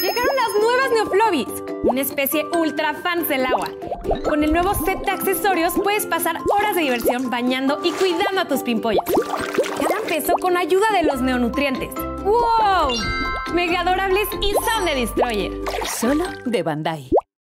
Llegaron las nuevas Neoflobis, una especie ultra fans del agua. Con el nuevo set de accesorios puedes pasar horas de diversión bañando y cuidando a tus pimpollas. Cada peso con ayuda de los neonutrientes. ¡Wow! Mega adorables y Sound de Destroyer. Solo de Bandai.